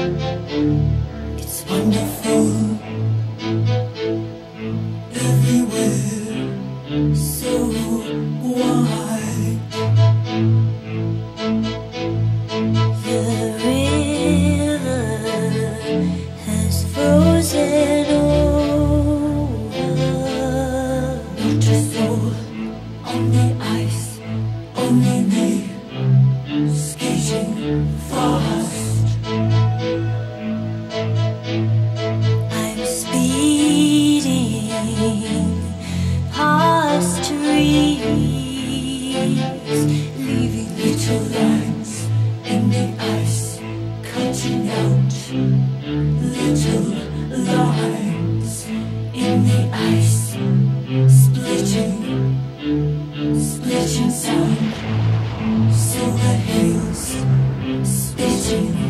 It's wonderful everywhere, so wide. The river has frozen over. Not a soul on the ice, only me skating fast. Trees, Leaving little lines in the ice, cutting out little lines in the ice, splitting, splitting sound, silver hails, spitting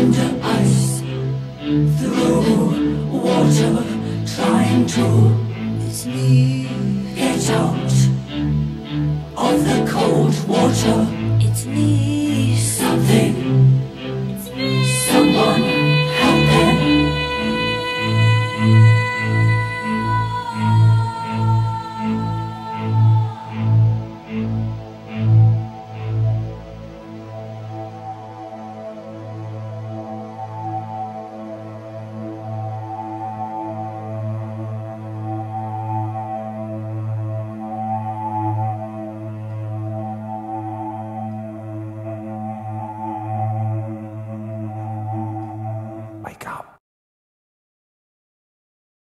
Under ice, through water, trying to get out.